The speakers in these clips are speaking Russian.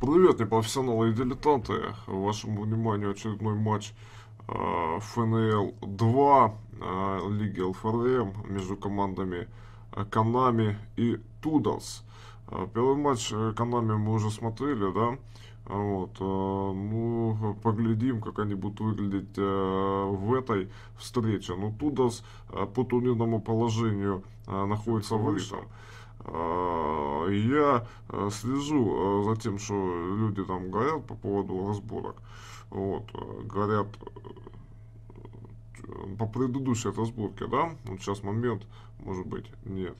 Привет, непрофессионалы и дилетанты. Вашему вниманию очередной матч э, ФНЛ 2 э, Лиги ЛФРМ между командами э, Канами и Тудалс. Э, первый матч э, Канами мы уже смотрели, да? Вот, ну, поглядим, как они будут выглядеть э, в этой встрече. Ну, Тудалс э, по турнирному положению находится выше. А, я э, слежу э, за тем, что люди там говорят по поводу разборок. Вот, э, говорят по предыдущей разборке, да, вот сейчас момент, может быть, нет.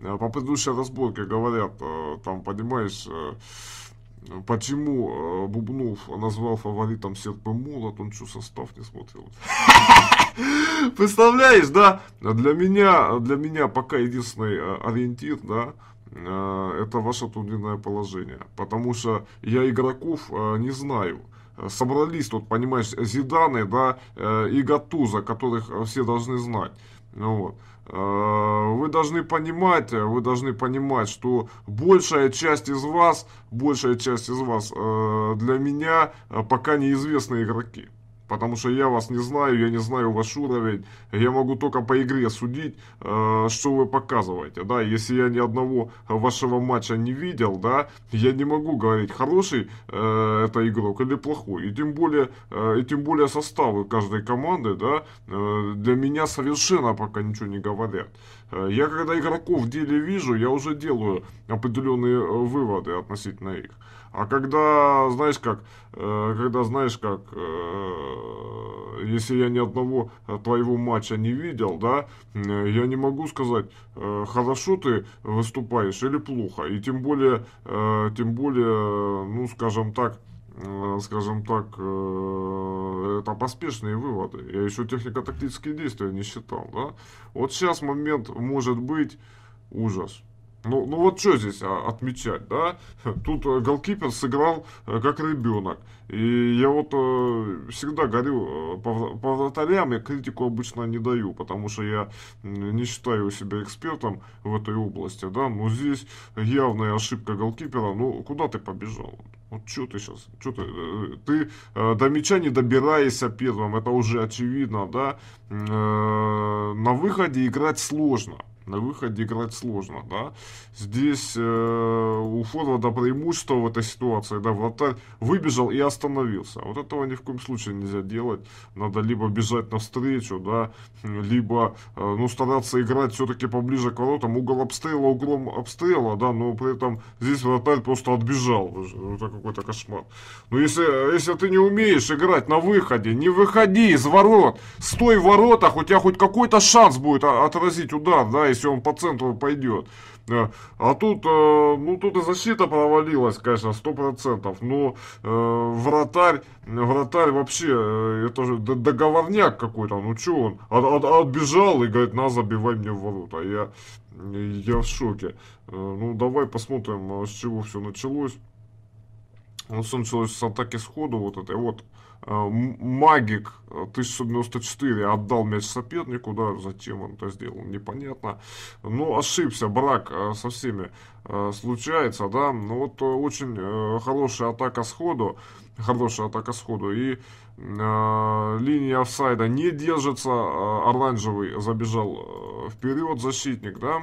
По предыдущей разборке говорят, там, понимаешь, почему Бубнов назвал фаворитом Серп и Молот, он что, состав не смотрел? Представляешь, да? Для меня, для меня пока единственный э, ориентир, да, э, это ваше турнирное положение. Потому что я игроков э, не знаю. Собрались тут, понимаешь, Зиданы, да, и Гатуза, которых все должны знать. Ну вот. Вы должны понимать, вы должны понимать, что большая часть из вас, большая часть из вас для меня пока неизвестные игроки. Потому что я вас не знаю, я не знаю ваш уровень. Я могу только по игре судить, э, что вы показываете. Да, если я ни одного вашего матча не видел, да, я не могу говорить, хороший э, это игрок или плохой. И тем более, э, и тем более составы каждой команды, да, э, для меня совершенно пока ничего не говорят. Э, я когда игроков в деле вижу, я уже делаю определенные э, выводы относительно их. А когда, знаешь как, э, когда, знаешь как, если я ни одного твоего матча не видел, да, я не могу сказать, хорошо ты выступаешь или плохо. И тем более, тем более, ну, скажем так, скажем так, это поспешные выводы. Я еще технико-тактические действия не считал, да. Вот сейчас момент может быть ужас. Ну, ну вот что здесь а, отмечать, да? Тут э, голкипер сыграл э, как ребенок. И я вот э, всегда говорю, по, по вратарям я критику обычно не даю, потому что я не считаю себя экспертом в этой области, да? Но здесь явная ошибка голкипера. Ну, куда ты побежал? Вот что ты сейчас, что ты, ты до мяча не добираешься первым, это уже очевидно, да? На выходе играть сложно на выходе играть сложно, да. Здесь э, у форварда преимущество в этой ситуации, да, вратарь выбежал и остановился. Вот этого ни в коем случае нельзя делать. Надо либо бежать навстречу, да, либо, э, ну, стараться играть все-таки поближе к воротам. Угол обстрела, углом обстрела, да, но при этом здесь вратарь просто отбежал. Это какой-то кошмар. Но если, если ты не умеешь играть на выходе, не выходи из ворот, стой в воротах, у тебя хоть какой-то шанс будет отразить удар, да, если он по центру пойдет. А тут, э, ну, тут и защита провалилась, конечно, сто процентов. Но э, вратарь, вратарь вообще, э, это же договорняк какой-то. Ну, что он? От, от, отбежал и говорит, на, забивай мне в ворота. Я, я в шоке. Ну, давай посмотрим, с чего все началось. Ну, все началось с атаки сходу вот этой вот. Э, Магик 1194 э, отдал мяч сопернику, да, зачем он это сделал, непонятно. Но ошибся, брак э, со всеми случается, да. Ну вот очень хорошая атака сходу, хорошая атака сходу. И линия офсайда не держится, оранжевый забежал вперед защитник, да.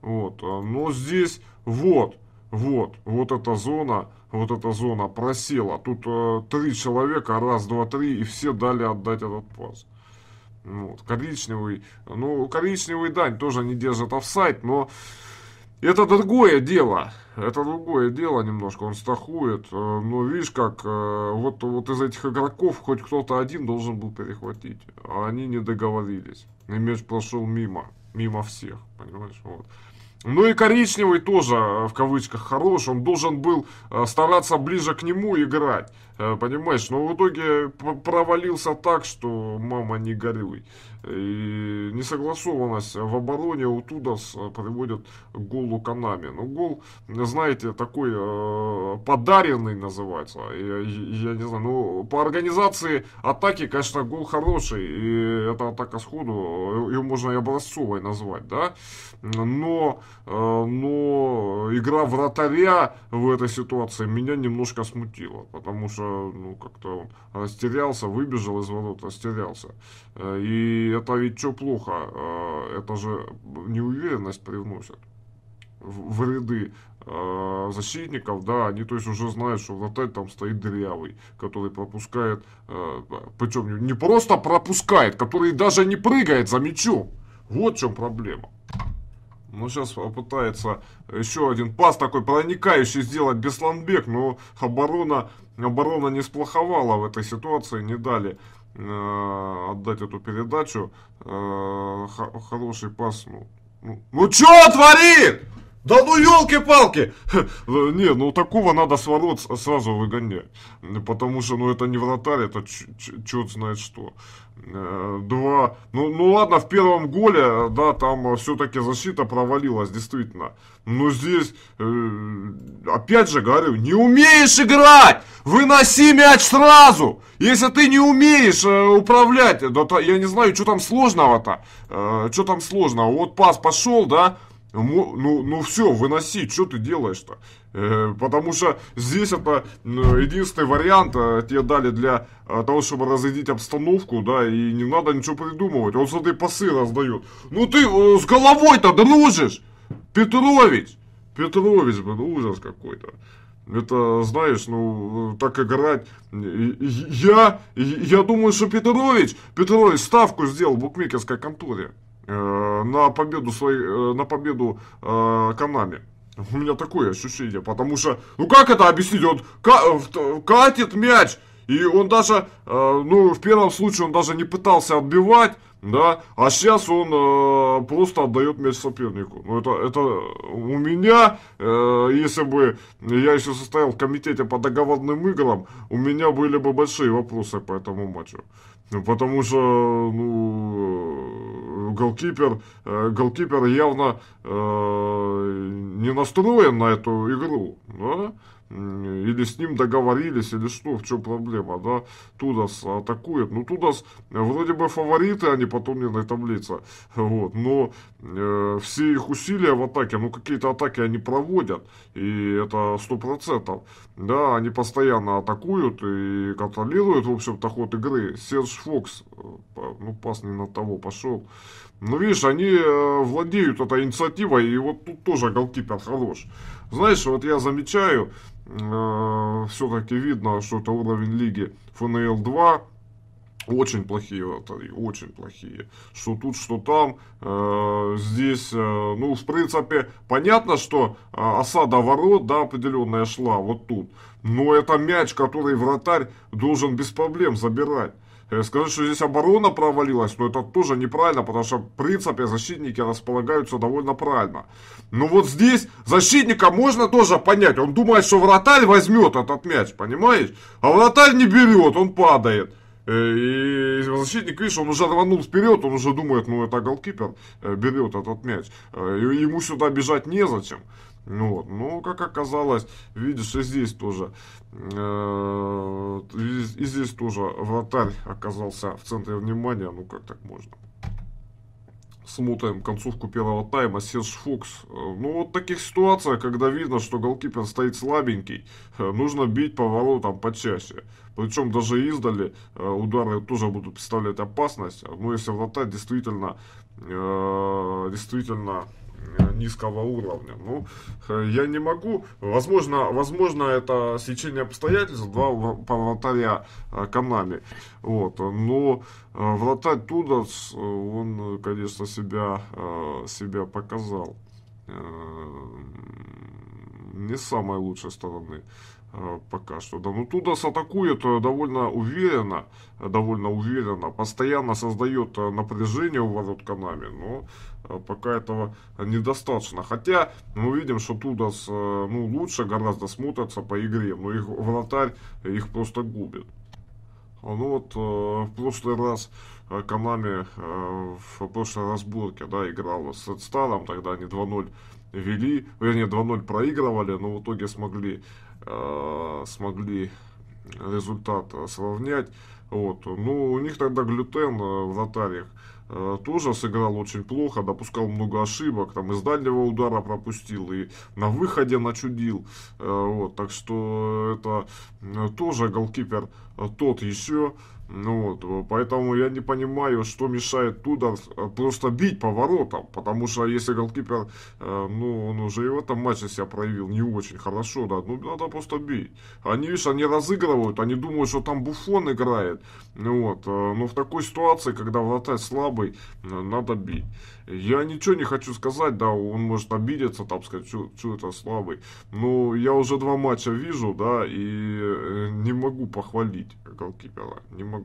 Вот, но здесь вот, вот, вот эта зона, вот эта зона просела. Тут э, три человека, раз, два, три, и все дали отдать этот пас. Вот, коричневый, ну, коричневый Дань тоже не держит офсайт, но это другое дело. Это другое дело немножко, он страхует. Э, но видишь как, э, вот, вот из этих игроков хоть кто-то один должен был перехватить. А они не договорились. И мяч прошел мимо, мимо всех, понимаешь, вот. Ну и коричневый тоже, э, в кавычках, хорош. Он должен был э, стараться ближе к нему играть. Понимаешь, но в итоге провалился так, что мама не горюй. И несогласованность в обороне у Тудос приводит к голу Канами. Ну, гол, знаете, такой э, подаренный называется. Я, я не знаю, ну, по организации атаки, конечно, гол хороший. И это атака сходу, ее можно и образцовой назвать, да. Но, э, но игра вратаря в этой ситуации меня немножко смутила. Потому что, ну, как-то растерялся, выбежал из ворот, растерялся. Э, и это ведь что плохо, э, это же неуверенность привносит в ряды э, защитников, да, они то есть уже знают, что вратарь там стоит дырявый, который пропускает, причем не просто пропускает, который даже не прыгает за мячом. Вот в чем проблема. Ну, сейчас попытается еще один пас такой проникающий сделать Бесланбек, но оборона, оборона не сплоховала в этой ситуации, не дали э, отдать эту передачу. Э, хороший пас. Ну, ну, ну что творит? Да ну елки-палки! Не, ну такого надо с ворот сразу выгонять. Потому что, ну это не вратарь, это черт знает что. Э, два. Ну, ну ладно, в первом голе, да, там все-таки защита провалилась, действительно. Но здесь, э, опять же говорю, не умеешь играть! Выноси мяч сразу! Если ты не умеешь э, управлять, да, я не знаю, что там сложного-то. Э, что там сложного? Вот пас пошел, да, ну, ну, ну все, выноси, что ты делаешь-то? Э, потому что здесь это ну, единственный вариант э, тебе дали для э, того, чтобы разрядить обстановку, да, и не надо ничего придумывать. Он, смотри, пасы раздает. Ну ты э, с головой-то дружишь! Петрович! Петрович, блин, ужас какой-то. Это, знаешь, ну, так играть. Я, я думаю, что Петрович, Петрович ставку сделал в букмекерской конторе. Э, на победу своей, э, на победу э, Канами. У меня такое ощущение, потому что, ну как это объяснить, он катит мяч, и он даже, ну в первом случае он даже не пытался отбивать, да, а сейчас он э, просто отдает мяч сопернику. Ну, это, это у меня, э, если бы я еще состоял в комитете по договорным играм, у меня были бы большие вопросы по этому матчу. Потому что, ну, голкипер, э, голкипер явно э, не настроен на эту игру, да? Или с ним договорились, или что, в чем проблема, да, Тудас атакует, ну, Тудас вроде бы фавориты, они по турнирной таблице, вот, но э, все их усилия в атаке, ну, какие-то атаки они проводят, и это сто процентов, да, они постоянно атакуют и контролируют, в общем-то, ход игры, Серж Фокс, э, ну, пас не на того пошел, ну, видишь, они э, владеют этой инициативой, и вот тут тоже голкипер хорош. Знаешь, вот я замечаю, э, все-таки видно, что это уровень лиги ФНЛ 2, очень плохие вратари, очень плохие. Что тут, что там. Э, здесь, э, ну, в принципе, понятно, что э, осада ворот, да, определенная шла вот тут. Но это мяч, который вратарь должен без проблем забирать. Э, сказать, что здесь оборона провалилась, но это тоже неправильно, потому что, в принципе, защитники располагаются довольно правильно. Но вот здесь защитника можно тоже понять. Он думает, что вратарь возьмет этот мяч, понимаешь? А вратарь не берет, он падает. Э, и защитник, видишь, он уже рванул вперед, он уже думает, ну это голкипер э, берет этот мяч. Ему сюда бежать незачем. Ну, вот. ну, как оказалось, видишь, и здесь тоже, э, и здесь тоже вратарь оказался в центре внимания, ну, как так можно. Смотрим концовку первого тайма, Серж Фокс. Э, ну, вот таких ситуациях, когда видно, что голкипер стоит слабенький, э, нужно бить по воротам почаще. Причем даже издали э, удары тоже будут представлять опасность. Но если вратарь действительно, действительно низкого уровня. Ну, э, я не могу, возможно, возможно это сечение обстоятельств, два вратаря э, Канами, вот, но э, вратарь Тудас, он, конечно, себя, себя показал. Не с самой лучшей стороны. э, пока что. Да, ну Тудас атакует довольно уверенно, довольно уверенно, постоянно создает напряжение у ворот Канами, но пока этого недостаточно. Хотя мы видим, что Тудас ну, лучше гораздо смотрится по игре, но их вратарь их просто губит. Ну вот в прошлый раз Канами в прошлой разборке да, играл с Редстаром, тогда они 2-0 вели, вернее 2-0 проигрывали, но в итоге смогли, э, смогли результат сравнять. Вот. Ну, у них тогда глютен э, в вратарях э, тоже сыграл очень плохо, допускал много ошибок, там из дальнего удара пропустил и на выходе начудил. Э, вот, так что это э, тоже голкипер э, тот еще. Ну вот, поэтому я не понимаю, что мешает туда просто бить по воротам, потому что если голкипер, э, ну, он уже и в этом матче себя проявил не очень хорошо, да, ну, надо просто бить. Они, видишь, они разыгрывают, они думают, что там Буфон играет, ну вот, э, но в такой ситуации, когда вратарь слабый, э, надо бить. Я ничего не хочу сказать, да, он может обидеться, там, сказать, что это слабый. Но я уже два матча вижу, да, и э, не могу похвалить голкипера, не могу.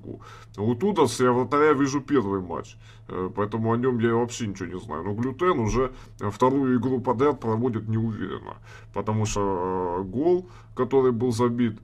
У Тудас я вратаря вижу первый матч, э, поэтому о нем я вообще ничего не знаю. Но Глютен уже вторую игру подряд проводит неуверенно, потому что э, гол, который был забит,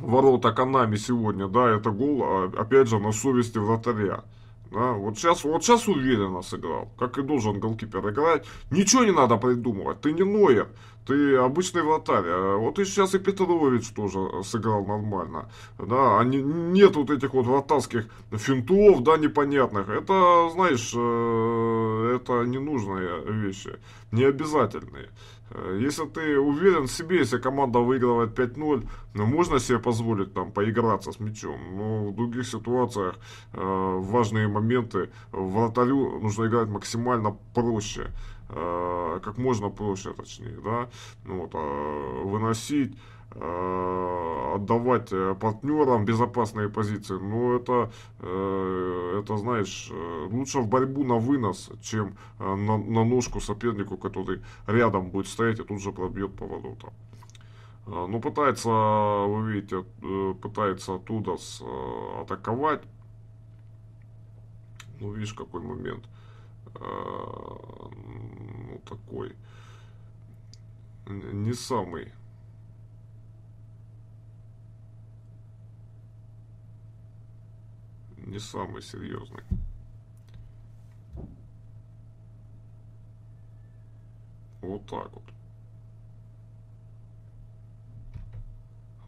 ворота Канами сегодня, да, это гол, а, опять же, на совести вратаря. Да, вот сейчас, вот сейчас уверенно сыграл, как и должен голкипер играть. Ничего не надо придумывать, ты не Нойер, ты обычный вратарь. А вот и сейчас и Петрович тоже сыграл нормально. Да, а не, нет вот этих вот вратарских финтов, да, непонятных. Это, знаешь, э, это ненужные вещи, не обязательные. Э, если ты уверен в себе, если команда выигрывает 5-0, ну, можно себе позволить там поиграться с мячом. Но в других ситуациях э, важные моменты вратарю нужно играть максимально проще. Э, как можно проще, точнее, да. Ну, вот, э, выносить Э, отдавать э, партнерам безопасные позиции, но это, это знаешь, лучше в борьбу на вынос, чем на, на ножку сопернику, который рядом будет стоять и тут же пробьет поворотом. Ну, пытается, вы видите, пытается оттуда атаковать. Ну, видишь, какой момент. Ну, такой. Не самый не самый серьезный. Вот так вот.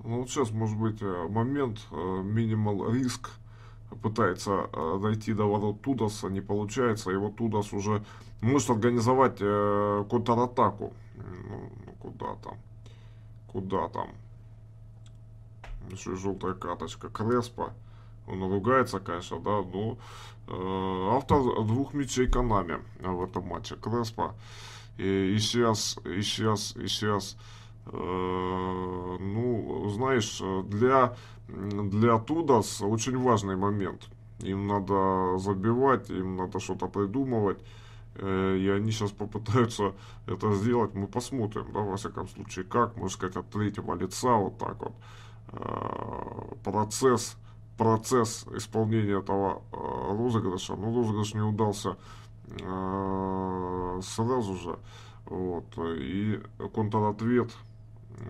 Ну вот сейчас может быть э, момент, минимал э, риск пытается э, дойти до ворот Тудаса, не получается, и вот Тудас уже может организовать контратаку. Ну, ну, куда там? Куда там? Еще желтая карточка Креспа. Он ругается, конечно, да, но э, автор двух мячей Канами в этом матче, Креспа. И, и сейчас, и сейчас, и сейчас, э, ну, знаешь, для, для Тудас очень важный момент. Им надо забивать, им надо что-то придумывать. Э, и они сейчас попытаются это сделать. Мы посмотрим, да, во всяком случае, как, можно сказать, от третьего лица, вот так вот. Э, процесс процесс исполнения этого э, розыгрыша. Но розыгрыш не удался э, сразу же. Вот. И контратвет.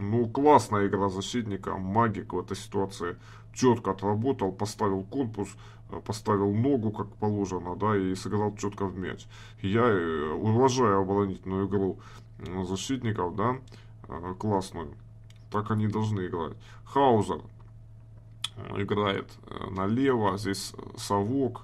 Ну, классная игра защитника. Магик в этой ситуации четко отработал, поставил корпус, э, поставил ногу, как положено, да, и сыграл четко в мяч. Я уважаю оборонительную игру защитников, да, классную. Так они должны играть. Хаузер играет э, налево, здесь совок,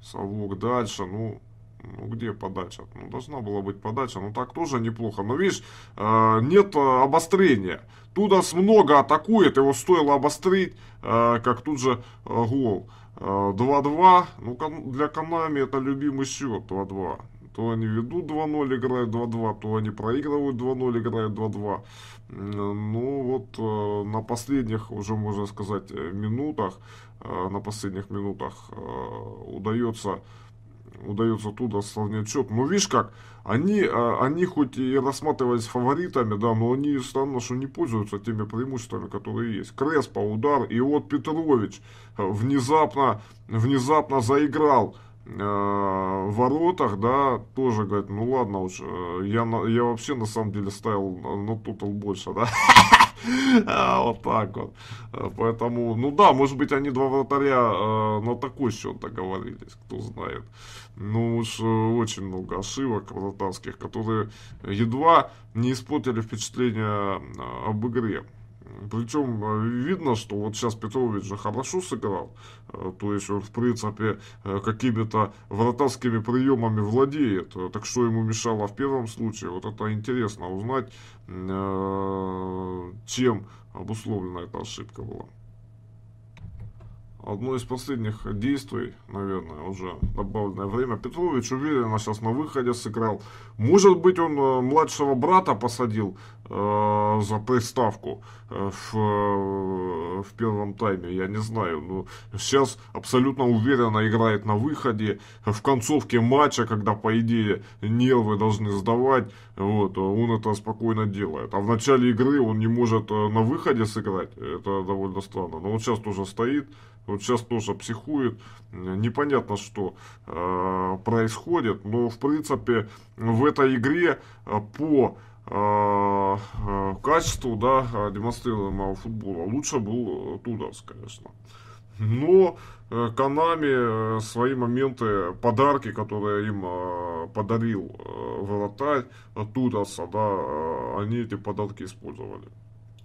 совок дальше, ну, ну где подача? Ну, должна была быть подача, но так тоже неплохо. Но видишь, э, нет э, обострения. Тудас много атакует, его стоило обострить, как тут же гол. 2-2, ну для Канами это любимый счет 2-2 то они ведут 2-0, играют 2-2, то они проигрывают 2-0, играют 2-2. Ну вот э, на последних, уже можно сказать, э, минутах, э, на последних минутах удается удается туда сравнять счет. Но видишь как, они, они хоть и рассматривались фаворитами, да, но они странно, что не пользуются теми преимуществами, которые есть. Креспо, удар, и вот Петрович внезапно, внезапно заиграл в воротах, да, тоже говорит, ну ладно уж, я, я вообще на самом деле ставил на тотал больше, да. А, вот так вот. Поэтому, ну да, может быть, они два вратаря э, на такой счет договорились, кто знает. Ну уж э, очень много ошибок вратарских, которые едва не испортили впечатление э, об игре. Причем э, видно, что вот сейчас Петрович же хорошо сыграл, э, то есть он в принципе э, какими-то вратарскими приемами владеет, так что ему мешало в первом случае, вот это интересно узнать, чем обусловлена эта ошибка была одно из последних действий, наверное, уже добавленное время. Петрович уверенно сейчас на выходе сыграл. Может быть, он э, младшего брата посадил э, за приставку э, в, э, в первом тайме, я не знаю. Но сейчас абсолютно уверенно играет на выходе. В концовке матча, когда, по идее, нервы должны сдавать, вот, он это спокойно делает. А в начале игры он не может на выходе сыграть. Это довольно странно. Но вот сейчас тоже стоит вот сейчас тоже психует, непонятно, что э, происходит, но в принципе в этой игре э, по э, э, качеству да, демонстрируемого футбола лучше был Тудорс, конечно. Но э, Канами э, свои моменты, подарки, которые им э, подарил э, вратарь Тудорса, да, э, они эти подарки использовали.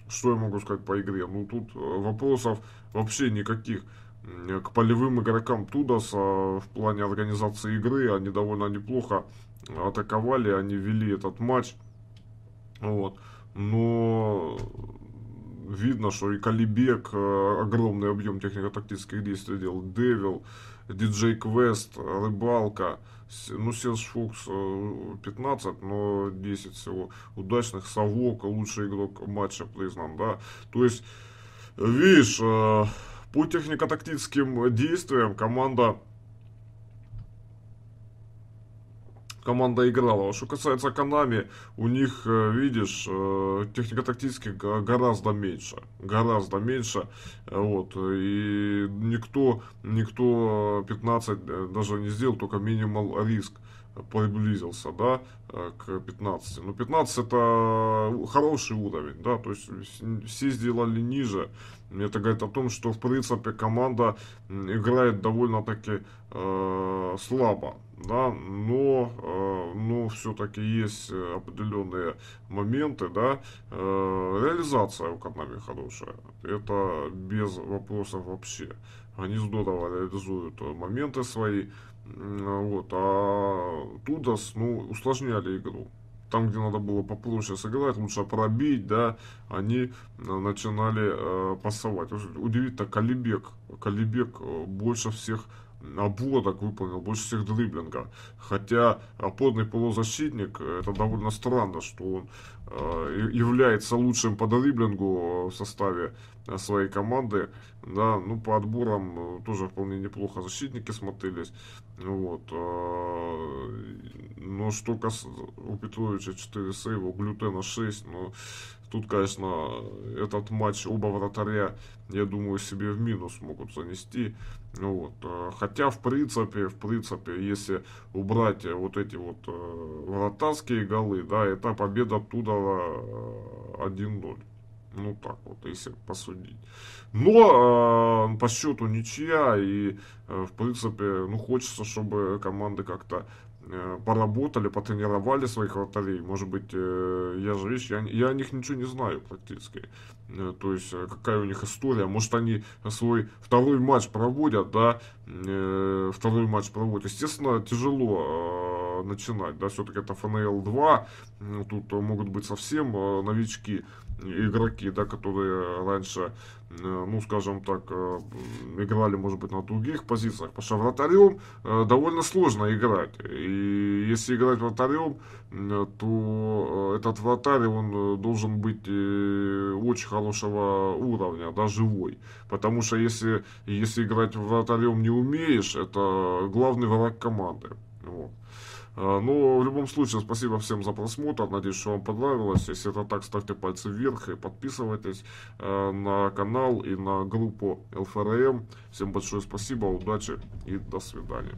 Что я могу сказать по игре? Ну, тут э, вопросов вообще никаких к полевым игрокам Тудоса в плане организации игры. Они довольно неплохо атаковали, они вели этот матч. Вот. Но видно, что и Калибек э, огромный объем технико-тактических действий делал. Девил, Диджей Квест, Рыбалка, ну, Серж Фокс 15, но 10 всего удачных. Совок, лучший игрок матча признан, да. То есть, видишь, э, по технико-тактическим действиям команда команда играла. Что касается Канами, у них, э, видишь, э, технико-тактически гораздо меньше. Гораздо меньше. Вот. И никто, никто 15 э, даже не сделал, только минимал риск приблизился, да, к 15. Но 15 это хороший уровень, да, то есть все сделали ниже. Это говорит о том, что в принципе команда играет довольно-таки э, слабо, да, но, э, но все-таки есть определенные моменты, да, э, реализация у Канами хорошая, это без вопросов вообще. Они здорово реализуют моменты свои, вот, а Тудос, ну, усложняли игру там, где надо было попроще сыграть, лучше пробить, да, они э, начинали э, пасовать. Удивительно, Калибек, Калибек э, больше всех обводок выполнил, больше всех дриблинга. Хотя опорный полузащитник, э, это довольно странно, что он э, является лучшим по дриблингу в составе своей команды. Да, ну по отборам тоже вполне неплохо защитники смотрелись. Вот. Но что касается у Петровича 4 сейва, у Глютена 6, но тут, конечно, этот матч оба вратаря, я думаю, себе в минус могут занести. Вот. Хотя, в принципе, в принципе, если убрать вот эти вот э, вратарские голы, да, это победа оттуда 1-0. Ну так вот, если посудить. Но э, по счету ничья, и э, в принципе, ну хочется, чтобы команды как-то Э, поработали, потренировали своих вратарей. Может быть, э, я же, видишь, я, я о них ничего не знаю практически. Э, то есть, какая у них история. Может, они свой второй матч проводят, да, второй матч проводят. Естественно, тяжело начинать, да, все-таки это ФНЛ 2, тут могут быть совсем новички игроки, да, которые раньше, э, ну, скажем так, э, играли, может быть, на других позициях. Потому что вратарем э, довольно сложно играть. И если играть вратарем, то этот вратарь, он должен быть очень хорошего уровня, да, живой. Потому что если, если играть вратарем не умеешь, это главный враг команды. Вот. А, ну, в любом случае, спасибо всем за просмотр. Надеюсь, что вам понравилось. Если это так, ставьте пальцы вверх и подписывайтесь э, на канал и на группу ЛФРМ. Всем большое спасибо, удачи и до свидания.